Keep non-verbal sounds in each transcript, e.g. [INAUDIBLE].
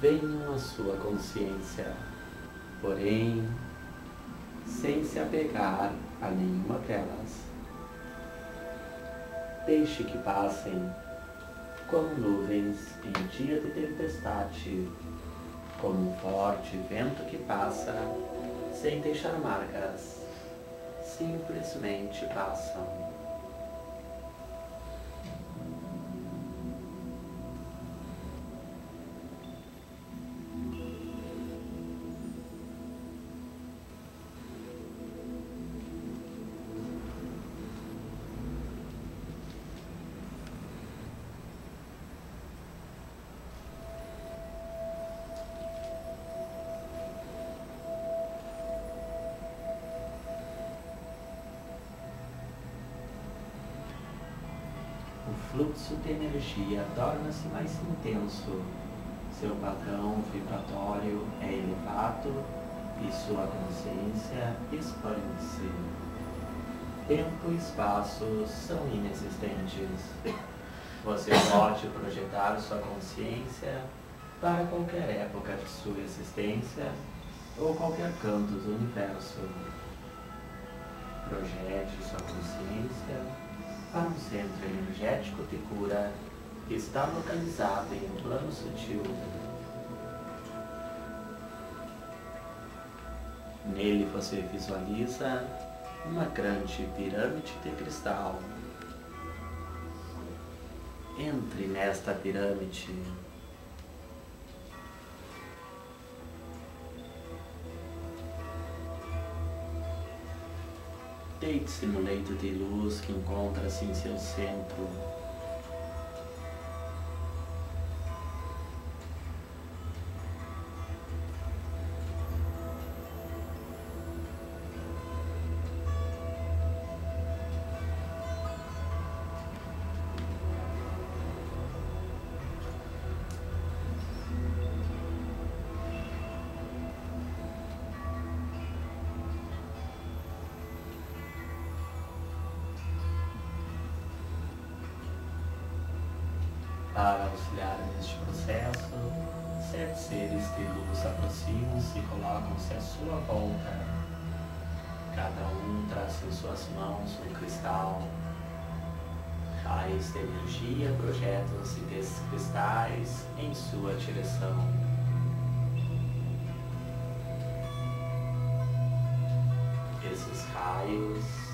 venham à sua consciência, porém, sem se apegar a nenhuma delas. Deixe que passem como nuvens em dia de tempestade, como um forte vento que passa sem deixar marcas, simplesmente passam. Fluxo de energia torna-se mais intenso. Seu padrão vibratório é elevado e sua consciência expande-se. Tempo e espaço são inexistentes. Você [COUGHS] pode projetar sua consciência para qualquer época de sua existência ou qualquer canto do universo. Projete sua consciência centro energético de cura está localizado em um plano sutil. Nele você visualiza uma grande pirâmide de cristal. Entre nesta pirâmide Deite-se no leito de luz que encontra-se em seu centro. Para auxiliar neste processo, sete seres de luz aproximam-se e colocam-se à sua volta. Cada um traz em suas mãos um cristal. Raios de energia projetam-se desses cristais em sua direção. Esses raios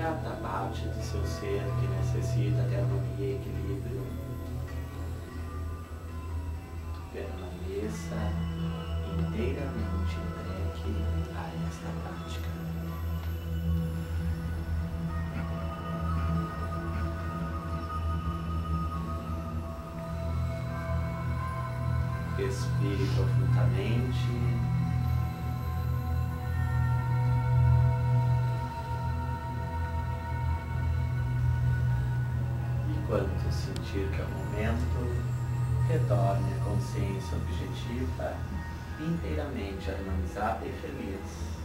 cada parte do seu ser que necessita de harmonia e equilíbrio. Permaneça inteiramente entregue a esta prática. Respire profundamente. Quando sentir que é o momento, retorne à consciência objetiva, inteiramente harmonizada e feliz.